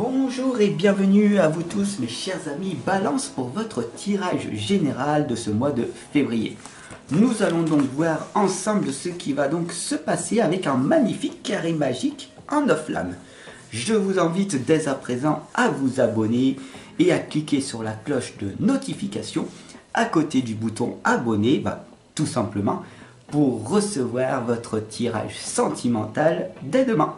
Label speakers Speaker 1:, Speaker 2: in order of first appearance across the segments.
Speaker 1: Bonjour et bienvenue à vous tous mes chers amis Balance pour votre tirage général de ce mois de février. Nous allons donc voir ensemble ce qui va donc se passer avec un magnifique carré magique en off-flamme. Je vous invite dès à présent à vous abonner et à cliquer sur la cloche de notification à côté du bouton abonner, bah, tout simplement pour recevoir votre tirage sentimental dès demain.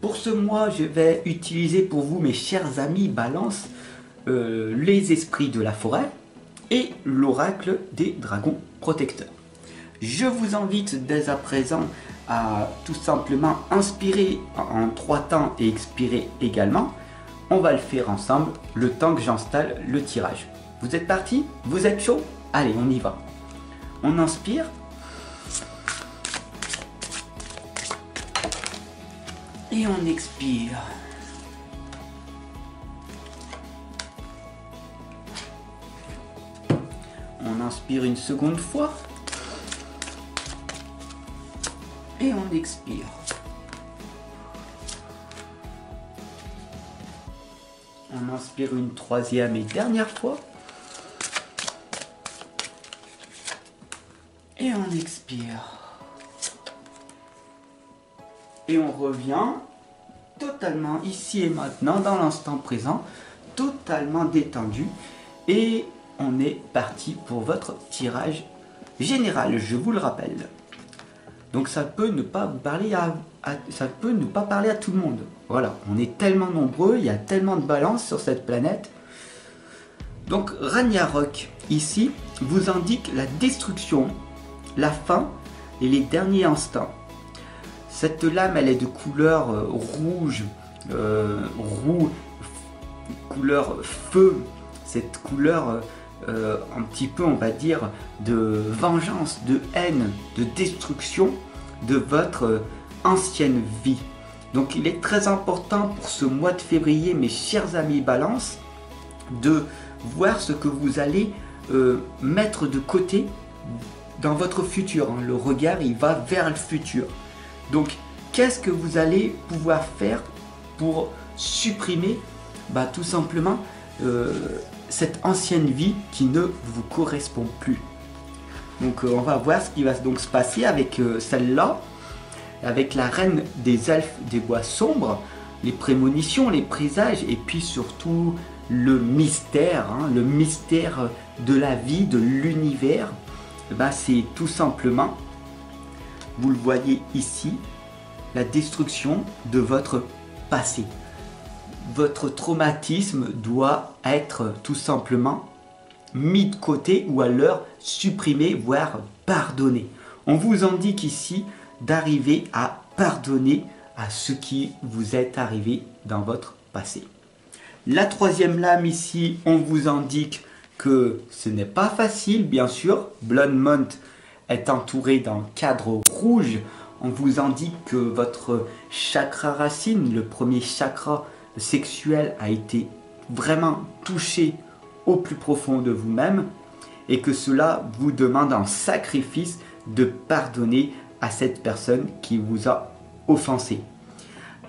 Speaker 1: Pour ce mois, je vais utiliser pour vous, mes chers amis Balance, euh, les esprits de la forêt et l'oracle des dragons protecteurs. Je vous invite dès à présent à tout simplement inspirer en trois temps et expirer également. On va le faire ensemble le temps que j'installe le tirage. Vous êtes parti Vous êtes chaud Allez, on y va. On inspire et on expire. On inspire une seconde fois et on expire. On inspire une troisième et dernière fois. Et on expire. Et on revient totalement ici et maintenant, dans l'instant présent, totalement détendu. Et on est parti pour votre tirage général, je vous le rappelle. Donc ça peut ne pas vous parler à, ça peut ne pas parler à tout le monde. Voilà, on est tellement nombreux, il y a tellement de balance sur cette planète. Donc Ragnarok ici vous indique la destruction, la fin et les derniers instants. Cette lame, elle est de couleur euh, rouge, euh, roux, couleur feu. Cette couleur euh, un petit peu, on va dire, de vengeance, de haine, de destruction de votre ancienne vie. Donc il est très important pour ce mois de février, mes chers amis Balance, de voir ce que vous allez mettre de côté dans votre futur. Hein. Le regard, il va vers le futur. Donc, qu'est-ce que vous allez pouvoir faire pour supprimer bah, tout simplement euh, cette ancienne vie qui ne vous correspond plus? Donc, euh, on va voir ce qui va donc se passer avec euh, celle-là, avec la reine des elfes des bois sombres, les prémonitions, les présages et puis surtout le mystère, hein, le mystère de la vie, de l'univers. Bah, c'est tout simplement vous le voyez ici, la destruction de votre passé. Votre traumatisme doit être tout simplement mis de côté ou alors supprimé, voire pardonné. On vous indique ici d'arriver à pardonner à ce qui vous est arrivé dans votre passé. La troisième lame ici, on vous indique que ce n'est pas facile, bien sûr. Bloodmont est entouré d'un cadre rouge, on vous indique que votre chakra racine, le premier chakra sexuel, a été vraiment touché au plus profond de vous-même et que cela vous demande un sacrifice de pardonner à cette personne qui vous a offensé.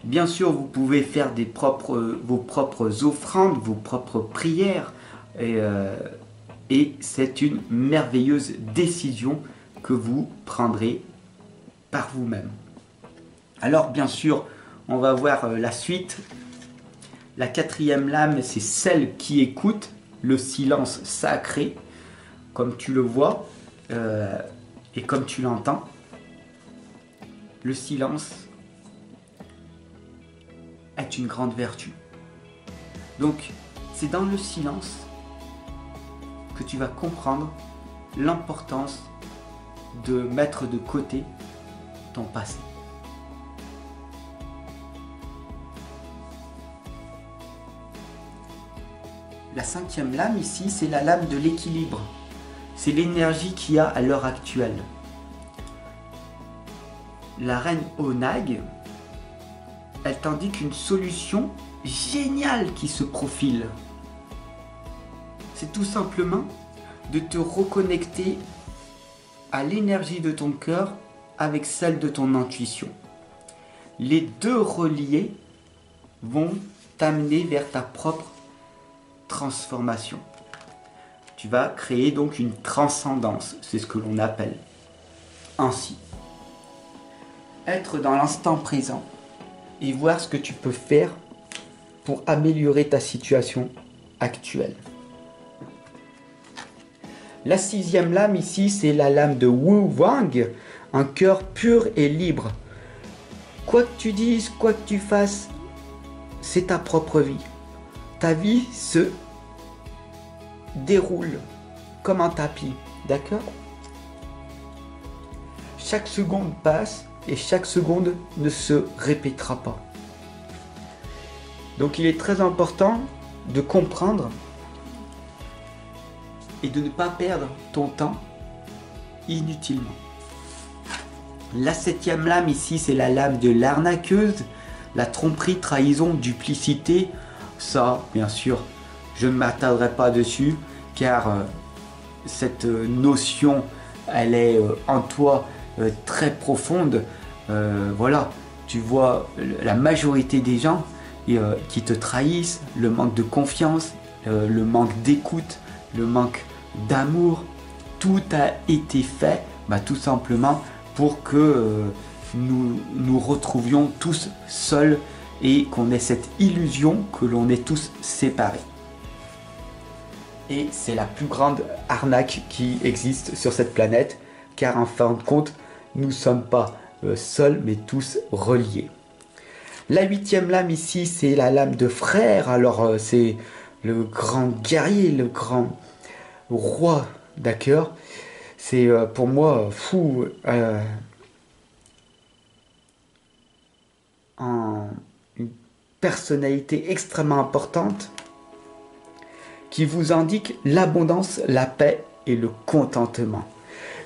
Speaker 1: Bien sûr, vous pouvez faire vos propres offrandes, vos propres prières, et, euh, et c'est une merveilleuse décision que vous prendrez par vous-même. Alors bien sûr, on va voir euh, la suite. La quatrième lame, c'est celle qui écoute le silence sacré, comme tu le vois euh, et comme tu l'entends. Le silence est une grande vertu. Donc, c'est dans le silence que tu vas comprendre l'importance de mettre de côté ton passé. La cinquième lame ici, c'est la lame de l'équilibre. C'est l'énergie qu'il y a à l'heure actuelle. La reine Onag, elle t'indique une solution géniale qui se profile. C'est tout simplement de te reconnecter à l'énergie de ton cœur avec celle de ton intuition. Les deux reliés vont t'amener vers ta propre transformation. Tu vas créer donc une transcendance, c'est ce que l'on appelle ainsi. Être dans l'instant présent et voir ce que tu peux faire pour améliorer ta situation actuelle. La sixième lame ici, c'est la lame de Wu Wang, un cœur pur et libre. Quoi que tu dises, quoi que tu fasses, c'est ta propre vie. Ta vie se déroule comme un tapis, d'accord? Chaque seconde passe et chaque seconde ne se répétera pas. Donc il est très important de comprendre et de ne pas perdre ton temps inutilement. La septième lame ici, c'est la lame de l'arnaqueuse, la tromperie, trahison, duplicité. Ça, bien sûr, je ne m'attarderai pas dessus, car euh, cette euh, notion, elle est euh, en toi très profonde. voilà, tu vois la majorité des gens qui te trahissent, le manque de confiance, le manque d'écoute, le manque d'amour, tout a été fait bah, tout simplement pour que euh, nous nous retrouvions tous seuls et qu'on ait cette illusion que l'on est tous séparés. Et c'est la plus grande arnaque qui existe sur cette planète, car en fin de compte, nous ne sommes pas euh, seuls, mais tous reliés. La huitième lame ici, c'est la lame de frère. Alors, euh, c'est le grand guerrier, le grand roi, d'accord C'est euh, pour moi fou. Euh, une personnalité extrêmement importante qui vous indique l'abondance, la paix et le contentement.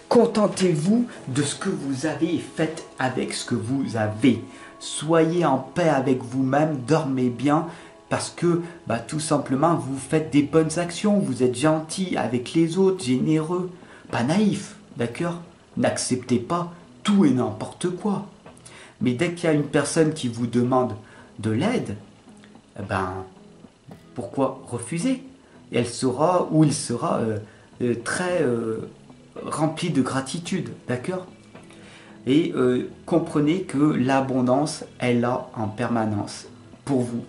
Speaker 1: Contentez-vous de ce que vous avez et faites avec ce que vous avez. Soyez en paix avec vous-même, dormez bien, parce que bah, tout simplement vous faites des bonnes actions, vous êtes gentil avec les autres, généreux, pas naïf, d'accord? N'acceptez pas tout et n'importe quoi. Mais dès qu'il y a une personne qui vous demande de l'aide, eh ben pourquoi refuser? Elle sera ou il sera euh, euh, très euh, rempli de gratitude, d'accord? Et comprenez que l'abondance est là en permanence pour vous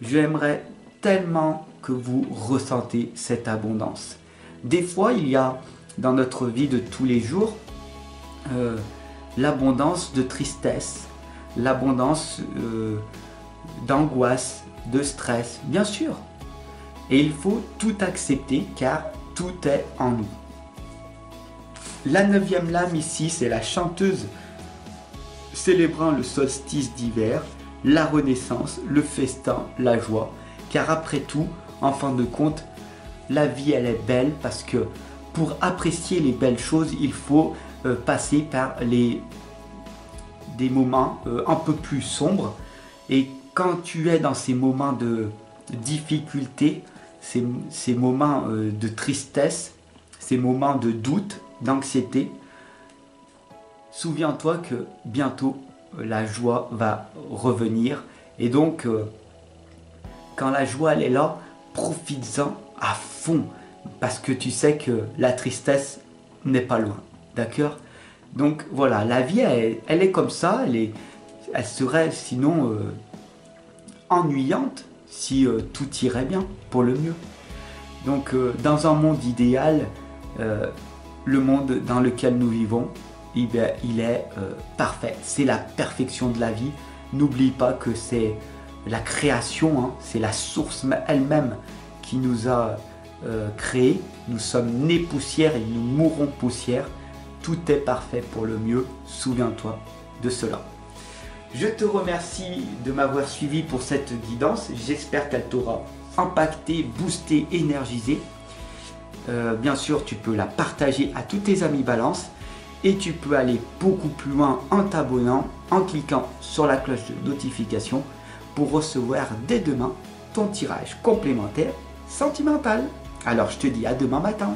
Speaker 1: j'aimerais tellement que vous ressentez cette abondance. Des fois, il y a dans notre vie de tous les jours euh, l'abondance de tristesse, l'abondance euh, d'angoisse, de stress, bien sûr. Et il faut tout accepter car tout est en nous. La neuvième lame ici, c'est la chanteuse célébrant le solstice d'hiver la renaissance, le festin, la joie. Car après tout, en fin de compte, la vie elle est belle parce que pour apprécier les belles choses, il faut euh, passer par les des moments euh, un peu plus sombres. Et quand tu es dans ces moments de difficulté, ces, moments euh, de tristesse, ces moments de doute, d'anxiété, souviens-toi que bientôt la joie va revenir. Et donc, euh, quand la joie elle est là, profites-en à fond. Parce que tu sais que la tristesse n'est pas loin. D'accord? Donc voilà, la vie, elle, est comme ça. Elle, est, elle serait sinon euh, ennuyante si euh, tout irait bien, pour le mieux. Donc dans un monde idéal, le monde dans lequel nous vivons, il est euh, parfait. C'est la perfection de la vie. N'oublie pas que c'est la création, hein. c'est la source elle-même qui nous a euh, créés. Nous sommes nés poussière et nous mourrons poussière. Tout est parfait pour le mieux. Souviens-toi de cela. Je te remercie de m'avoir suivi pour cette guidance. J'espère qu'elle t'aura impacté, boosté, énergisé. Euh, bien sûr, tu peux la partager à tous tes amis balance et tu peux aller beaucoup plus loin en t'abonnant, en cliquant sur la cloche de notification pour recevoir dès demain ton tirage complémentaire sentimental. Alors je te dis à demain matin.